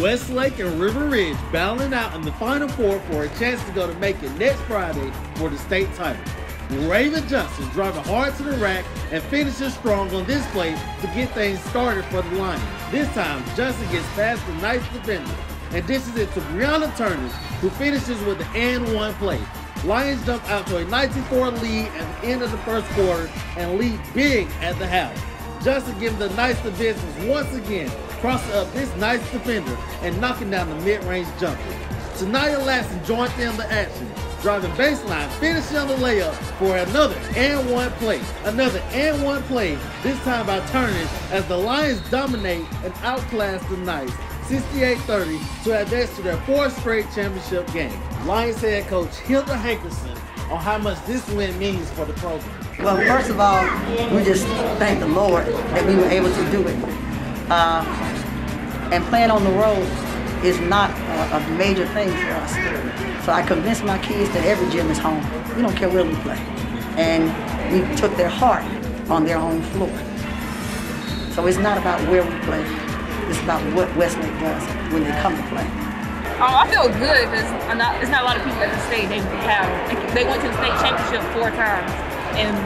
Westlake and River Ridge battling out in the Final Four for a chance to go to Macon next Friday for the state title. Raven Johnson driving hard to the rack and finishes strong on this play to get things started for the Lions. This time, Johnson gets past the nice defender and dishes it to Brianna Turner, who finishes with the and one play. Lions jump out to a 19-4 lead at the end of the first quarter and lead big at the half. Justin gives the nice to business once again, crossing up this nice defender and knocking down the mid-range jumper. Tanaya Lasson joined in the action, driving baseline, finishing on the layup for another and one play. Another and one play, this time by Turner, as the Lions dominate and outclass the Knights 68-30 to advance to their fourth straight championship game. Lions head coach Hilda Hankerson on how much this win means for the program. Well, first of all, we just thank the Lord that we were able to do it. Uh, and playing on the road is not a, a major thing for us. So I convinced my kids that every gym is home. We don't care where we play. And we took their heart on their own floor. So it's not about where we play. It's about what Westlake does when they come to play. Um, I feel good because it's not a lot of people at the state. They have they went to the state championship four times and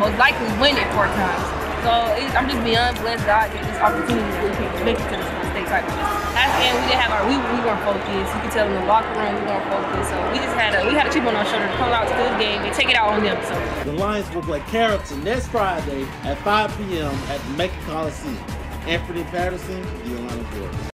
most likely win it four times. So I'm just beyond blessed God gave this opportunity to make it to the state title. The end, we didn't have our we, we weren't focused. You could tell in the locker room we weren't focused. So we just had a we had a chip on our shoulder to come out to the game and take it out on them. So the Lions will play Carrollton next Friday at 5 p.m. at the Macon Coliseum. Anthony Patterson, the Atlanta Georgia.